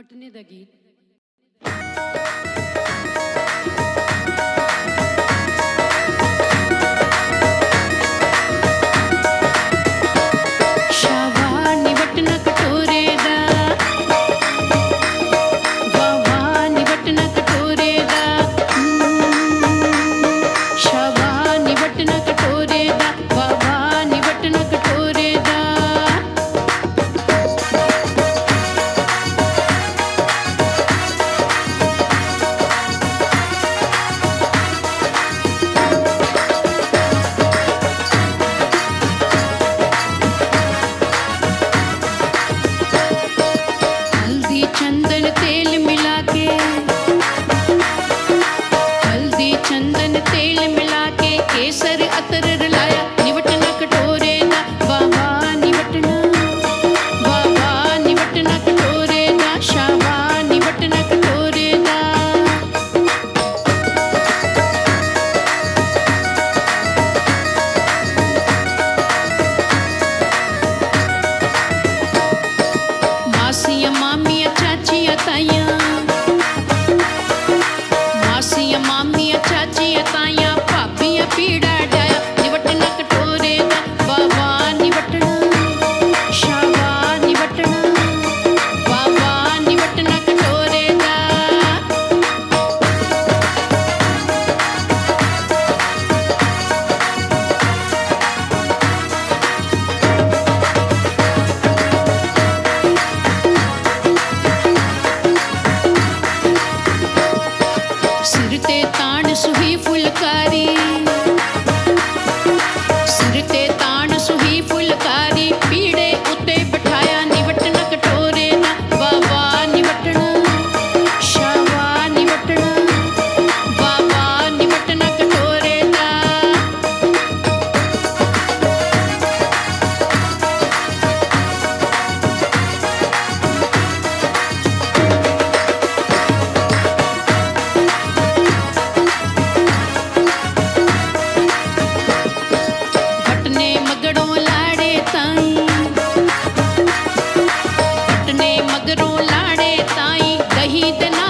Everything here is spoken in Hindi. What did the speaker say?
फटने लगी। लाडे ताई दही दना